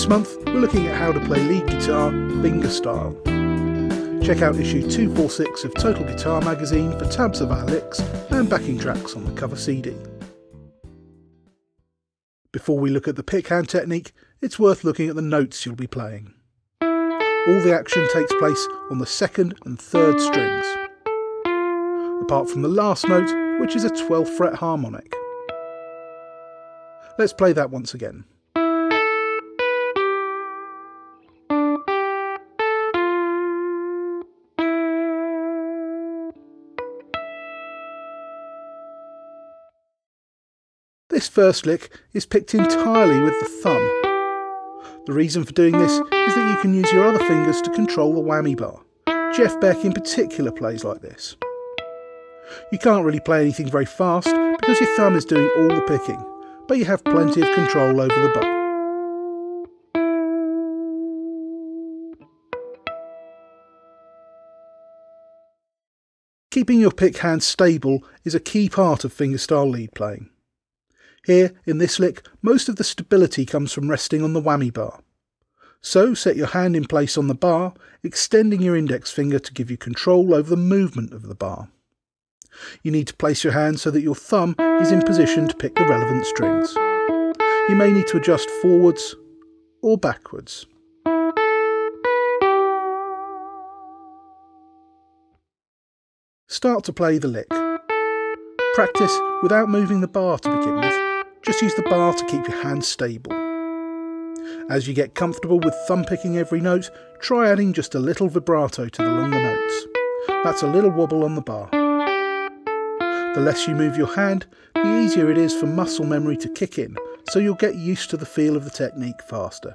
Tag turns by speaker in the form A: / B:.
A: This month, we're looking at how to play lead guitar fingerstyle. Check out issue 246 of Total Guitar magazine for tabs of our licks and backing tracks on the cover CD. Before we look at the pick hand technique, it's worth looking at the notes you'll be playing. All the action takes place on the second and third strings, apart from the last note, which is a 12th fret harmonic. Let's play that once again. This first lick is picked entirely with the thumb. The reason for doing this is that you can use your other fingers to control the whammy bar. Jeff Beck in particular plays like this. You can't really play anything very fast because your thumb is doing all the picking, but you have plenty of control over the bar. Keeping your pick hand stable is a key part of fingerstyle lead playing. Here, in this lick, most of the stability comes from resting on the whammy bar. So set your hand in place on the bar, extending your index finger to give you control over the movement of the bar. You need to place your hand so that your thumb is in position to pick the relevant strings. You may need to adjust forwards or backwards. Start to play the lick. Practice without moving the bar to begin with just use the bar to keep your hand stable. As you get comfortable with thumb picking every note, try adding just a little vibrato to the longer notes. That's a little wobble on the bar. The less you move your hand, the easier it is for muscle memory to kick in, so you'll get used to the feel of the technique faster.